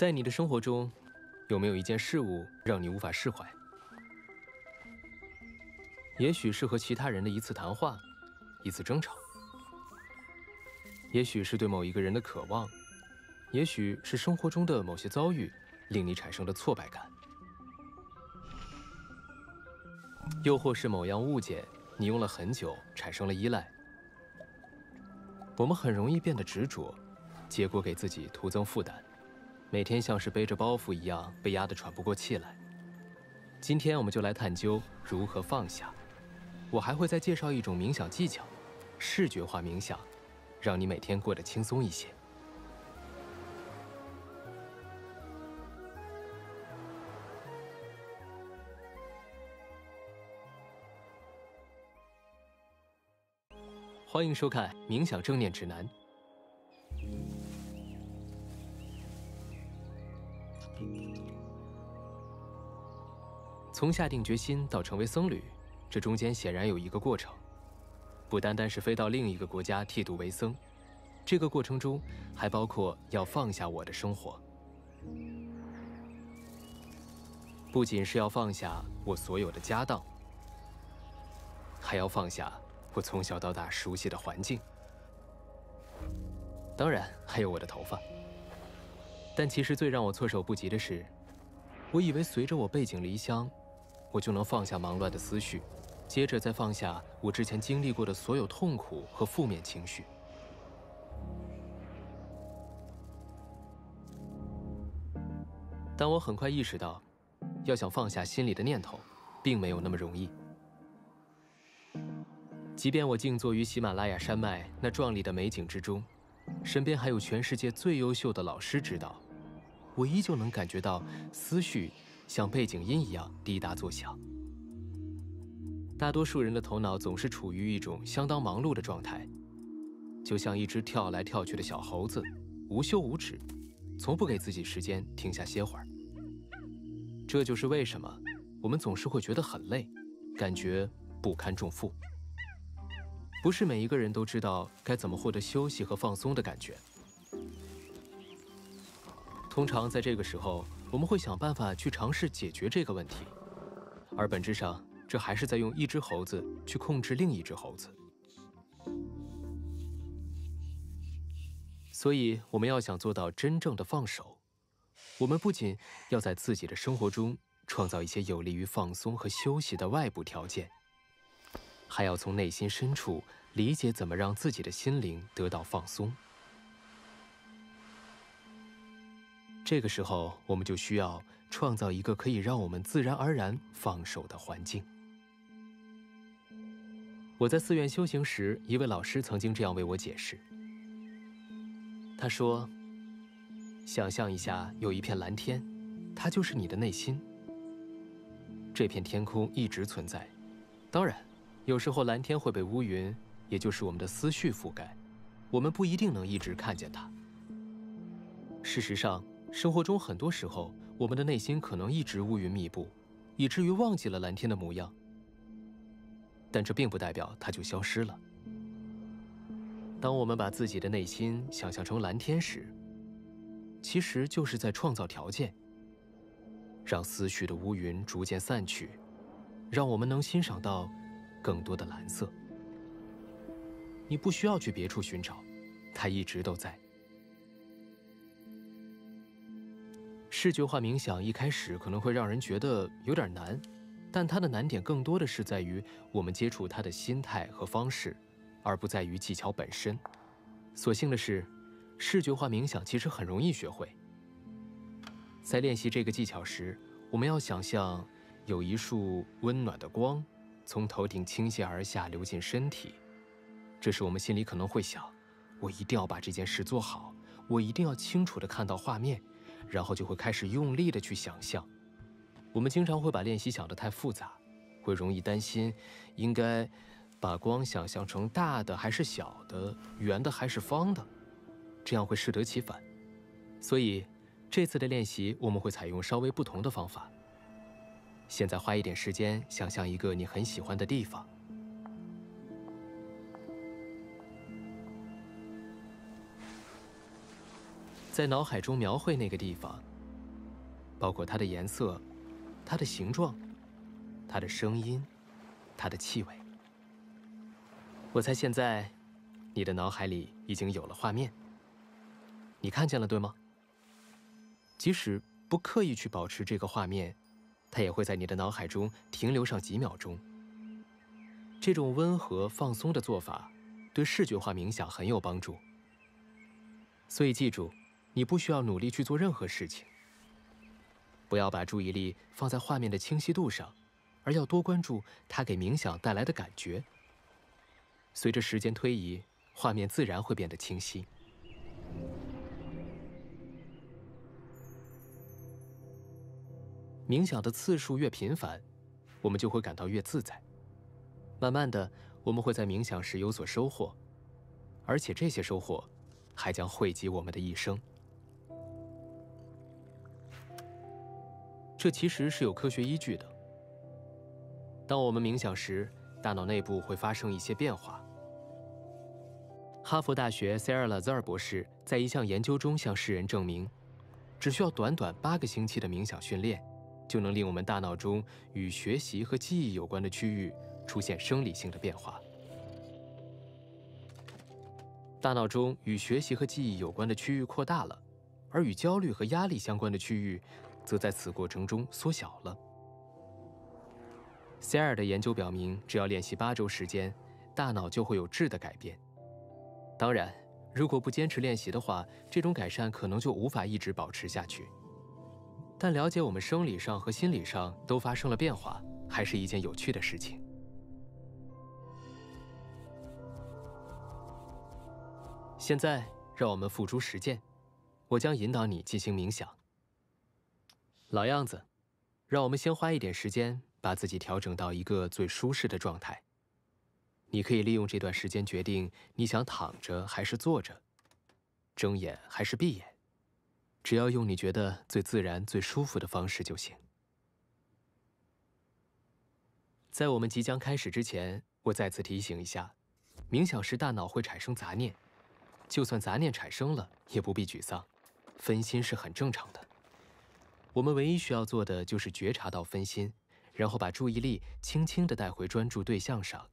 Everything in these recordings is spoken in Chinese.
在你的生活中，有没有一件事物让你无法释怀？也许是和其他人的一次谈话，一次争吵；也许是对某一个人的渴望；也许是生活中的某些遭遇令你产生的挫败感；又或是某样物件你用了很久，产生了依赖。我们很容易变得执着，结果给自己徒增负担，每天像是背着包袱一样被压得喘不过气来。今天我们就来探究如何放下。我还会再介绍一种冥想技巧——视觉化冥想，让你每天过得轻松一些。欢迎收看《冥想正念指南》。从下定决心到成为僧侣，这中间显然有一个过程，不单单是飞到另一个国家剃度为僧，这个过程中还包括要放下我的生活，不仅是要放下我所有的家当，还要放下。我从小到大熟悉的环境，当然还有我的头发。但其实最让我措手不及的是，我以为随着我背井离乡，我就能放下忙乱的思绪，接着再放下我之前经历过的所有痛苦和负面情绪。但我很快意识到，要想放下心里的念头，并没有那么容易。即便我静坐于喜马拉雅山脉那壮丽的美景之中，身边还有全世界最优秀的老师指导，我依旧能感觉到思绪像背景音一样滴答作响。大多数人的头脑总是处于一种相当忙碌的状态，就像一只跳来跳去的小猴子，无休无止，从不给自己时间停下歇会儿。这就是为什么我们总是会觉得很累，感觉不堪重负。不是每一个人都知道该怎么获得休息和放松的感觉。通常在这个时候，我们会想办法去尝试解决这个问题，而本质上，这还是在用一只猴子去控制另一只猴子。所以，我们要想做到真正的放手，我们不仅要在自己的生活中创造一些有利于放松和休息的外部条件。还要从内心深处理解怎么让自己的心灵得到放松。这个时候，我们就需要创造一个可以让我们自然而然放手的环境。我在寺院修行时，一位老师曾经这样为我解释。他说：“想象一下，有一片蓝天，它就是你的内心。这片天空一直存在，当然。”有时候蓝天会被乌云，也就是我们的思绪覆盖，我们不一定能一直看见它。事实上，生活中很多时候，我们的内心可能一直乌云密布，以至于忘记了蓝天的模样。但这并不代表它就消失了。当我们把自己的内心想象成蓝天时，其实就是在创造条件，让思绪的乌云逐渐散去，让我们能欣赏到。更多的蓝色，你不需要去别处寻找，它一直都在。视觉化冥想一开始可能会让人觉得有点难，但它的难点更多的是在于我们接触它的心态和方式，而不在于技巧本身。所幸的是，视觉化冥想其实很容易学会。在练习这个技巧时，我们要想象有一束温暖的光。从头顶倾泻而下，流进身体。这时，我们心里可能会想：“我一定要把这件事做好，我一定要清楚地看到画面。”然后就会开始用力地去想象。我们经常会把练习想得太复杂，会容易担心应该把光想象成大的还是小的，圆的还是方的，这样会适得其反。所以，这次的练习我们会采用稍微不同的方法。现在花一点时间，想象一个你很喜欢的地方。在脑海中描绘那个地方，包括它的颜色、它的形状、它的声音、它的气味。我猜现在，你的脑海里已经有了画面。你看见了，对吗？即使不刻意去保持这个画面，它也会在你的脑海中停留上几秒钟。这种温和放松的做法，对视觉化冥想很有帮助。所以记住，你不需要努力去做任何事情。不要把注意力放在画面的清晰度上，而要多关注它给冥想带来的感觉。随着时间推移，画面自然会变得清晰。冥想的次数越频繁，我们就会感到越自在。慢慢的，我们会在冥想时有所收获，而且这些收获还将惠及我们的一生。这其实是有科学依据的。当我们冥想时，大脑内部会发生一些变化。哈佛大学塞尔拉泽尔博士在一项研究中向世人证明，只需要短短八个星期的冥想训练，就能令我们大脑中与学习和记忆有关的区域出现生理性的变化。大脑中与学习和记忆有关的区域扩大了，而与焦虑和压力相关的区域，则在此过程中缩小了。塞尔的研究表明，只要练习八周时间，大脑就会有质的改变。当然，如果不坚持练习的话，这种改善可能就无法一直保持下去。但了解我们生理上和心理上都发生了变化，还是一件有趣的事情。现在，让我们付诸实践，我将引导你进行冥想。老样子，让我们先花一点时间。把自己调整到一个最舒适的状态。你可以利用这段时间决定你想躺着还是坐着，睁眼还是闭眼，只要用你觉得最自然、最舒服的方式就行。在我们即将开始之前，我再次提醒一下：冥想时大脑会产生杂念，就算杂念产生了，也不必沮丧，分心是很正常的。我们唯一需要做的就是觉察到分心。然后把注意力轻轻地带回专注对象上，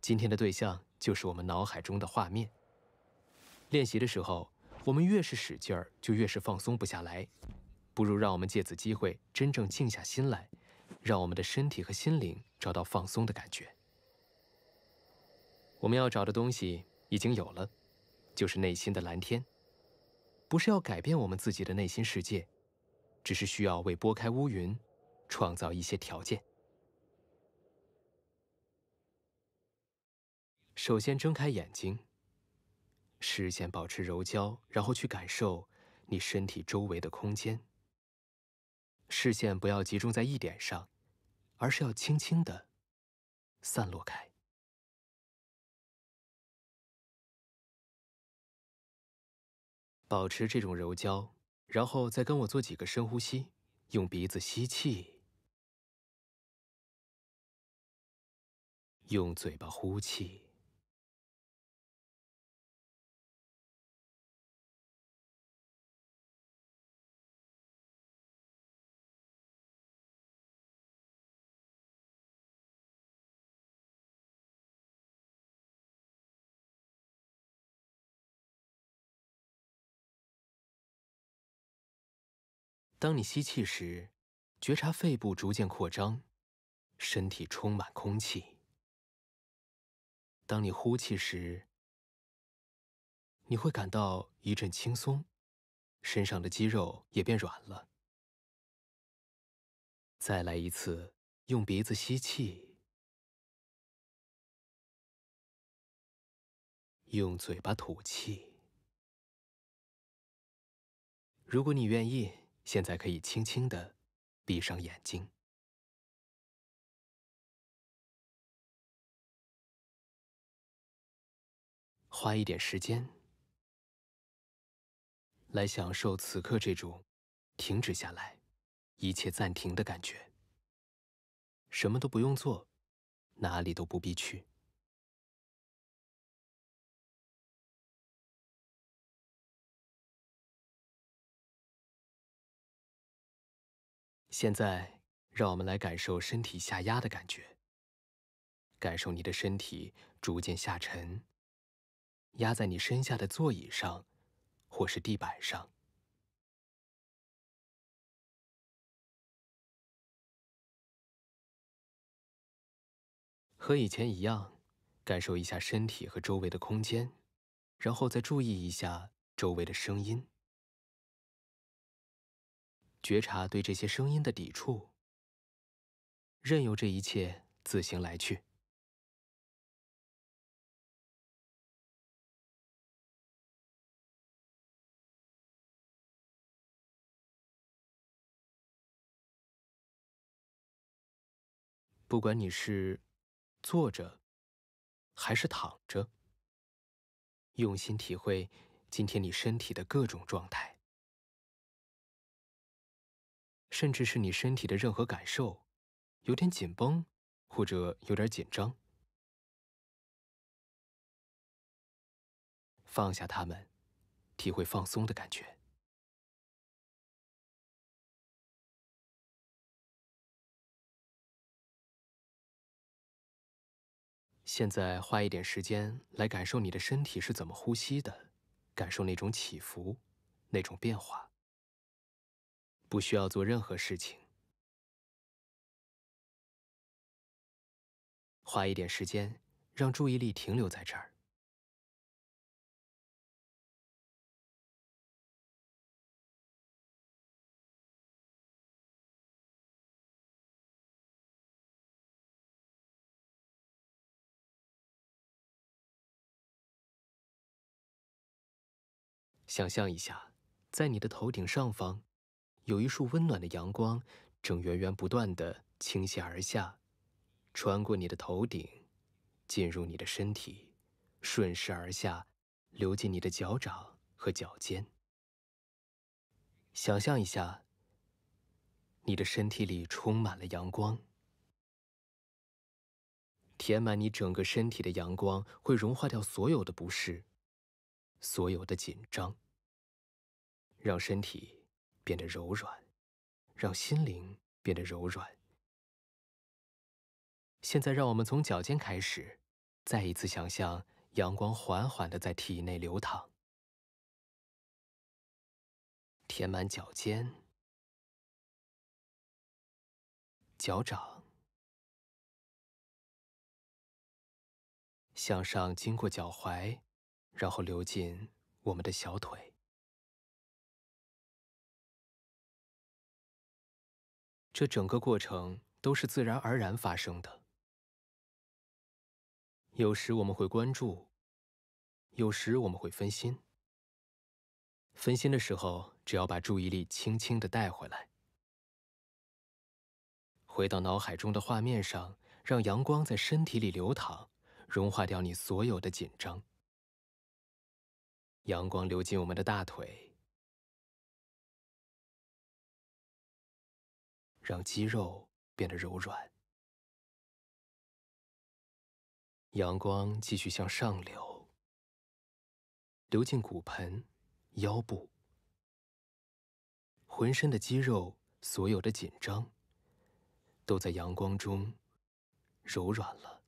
今天的对象就是我们脑海中的画面。练习的时候，我们越是使劲儿，就越是放松不下来。不如让我们借此机会真正静下心来，让我们的身体和心灵找到放松的感觉。我们要找的东西已经有了，就是内心的蓝天。不是要改变我们自己的内心世界，只是需要为拨开乌云。创造一些条件。首先，睁开眼睛，视线保持柔焦，然后去感受你身体周围的空间。视线不要集中在一点上，而是要轻轻的散落开。保持这种柔焦，然后再跟我做几个深呼吸，用鼻子吸气。用嘴巴呼气。当你吸气时，觉察肺部逐渐扩张，身体充满空气。当你呼气时，你会感到一阵轻松，身上的肌肉也变软了。再来一次，用鼻子吸气，用嘴巴吐气。如果你愿意，现在可以轻轻的闭上眼睛。花一点时间，来享受此刻这种停止下来、一切暂停的感觉。什么都不用做，哪里都不必去。现在，让我们来感受身体下压的感觉，感受你的身体逐渐下沉，压在你身下的座椅上，或是地板上。和以前一样，感受一下身体和周围的空间，然后再注意一下周围的声音，觉察对这些声音的抵触，任由这一切自行来去。不管你是。坐着，还是躺着，用心体会今天你身体的各种状态，甚至是你身体的任何感受，有点紧绷，或者有点紧张，放下它们，体会放松的感觉。现在花一点时间来感受你的身体是怎么呼吸的，感受那种起伏，那种变化。不需要做任何事情，花一点时间，让注意力停留在这儿。想象一下，在你的头顶上方，有一束温暖的阳光，正源源不断的倾泻而下，穿过你的头顶，进入你的身体，顺势而下，流进你的脚掌和脚尖。想象一下，你的身体里充满了阳光，填满你整个身体的阳光会融化掉所有的不适。所有的紧张，让身体变得柔软，让心灵变得柔软。现在，让我们从脚尖开始，再一次想象阳光缓缓的在体内流淌，填满脚尖、脚掌，向上经过脚踝。然后流进我们的小腿，这整个过程都是自然而然发生的。有时我们会关注，有时我们会分心。分心的时候，只要把注意力轻轻的带回来，回到脑海中的画面上，让阳光在身体里流淌，融化掉你所有的紧张。阳光流进我们的大腿，让肌肉变得柔软。阳光继续向上流，流进骨盆、腰部，浑身的肌肉，所有的紧张，都在阳光中柔软了，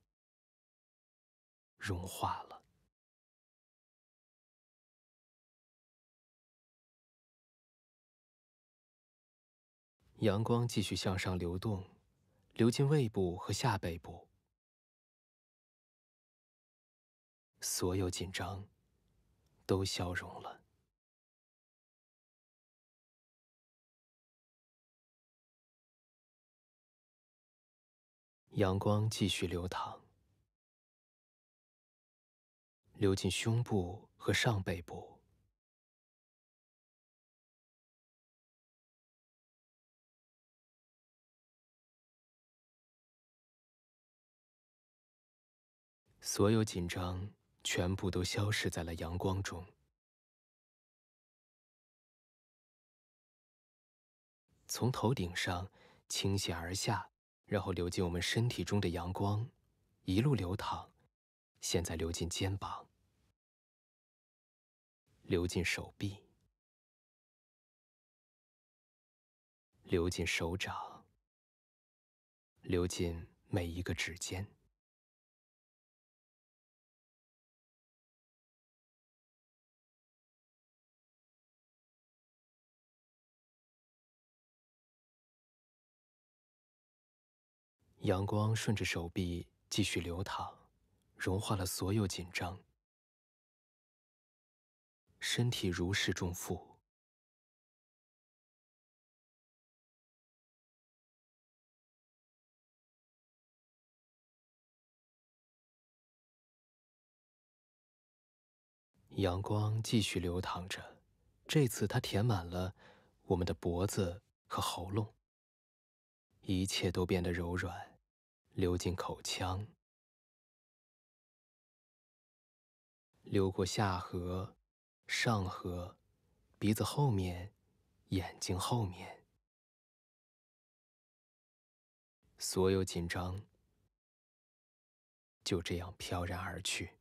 融化了。阳光继续向上流动，流进胃部和下背部，所有紧张都消融了。阳光继续流淌，流进胸部和上背部。所有紧张全部都消失在了阳光中，从头顶上倾泻而下，然后流进我们身体中的阳光，一路流淌，现在流进肩膀，流进手臂，流进手掌，流进每一个指尖。阳光顺着手臂继续流淌，融化了所有紧张，身体如释重负。阳光继续流淌着，这次它填满了我们的脖子和喉咙，一切都变得柔软。流进口腔，流过下颌、上颌、鼻子后面、眼睛后面，所有紧张就这样飘然而去。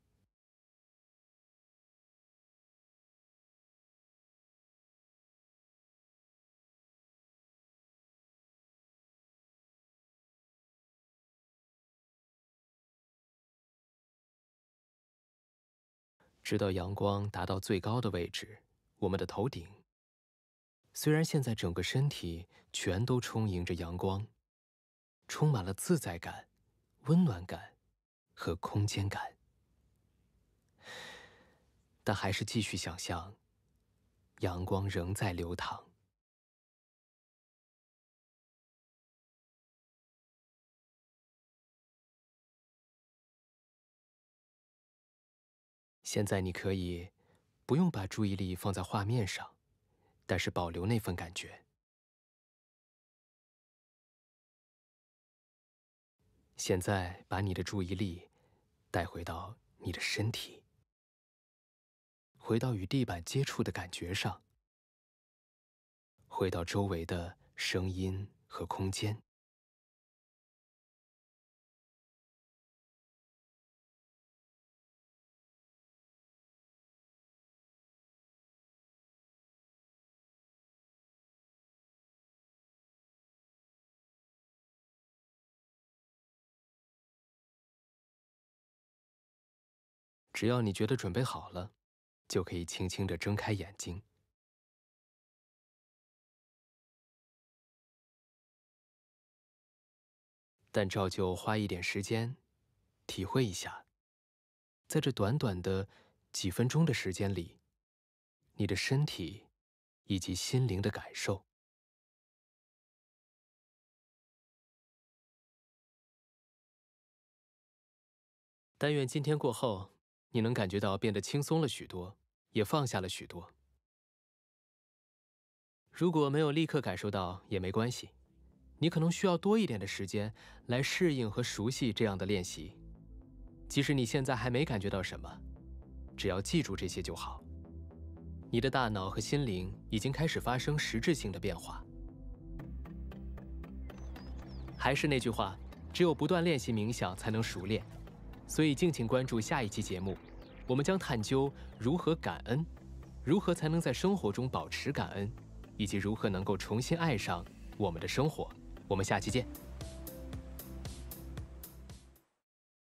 直到阳光达到最高的位置，我们的头顶。虽然现在整个身体全都充盈着阳光，充满了自在感、温暖感和空间感，但还是继续想象，阳光仍在流淌。现在你可以不用把注意力放在画面上，但是保留那份感觉。现在把你的注意力带回到你的身体，回到与地板接触的感觉上，回到周围的声音和空间。只要你觉得准备好了，就可以轻轻地睁开眼睛。但照旧花一点时间，体会一下，在这短短的几分钟的时间里，你的身体以及心灵的感受。但愿今天过后。你能感觉到变得轻松了许多，也放下了许多。如果没有立刻感受到也没关系，你可能需要多一点的时间来适应和熟悉这样的练习。即使你现在还没感觉到什么，只要记住这些就好。你的大脑和心灵已经开始发生实质性的变化。还是那句话，只有不断练习冥想，才能熟练。所以，敬请关注下一期节目，我们将探究如何感恩，如何才能在生活中保持感恩，以及如何能够重新爱上我们的生活。我们下期见。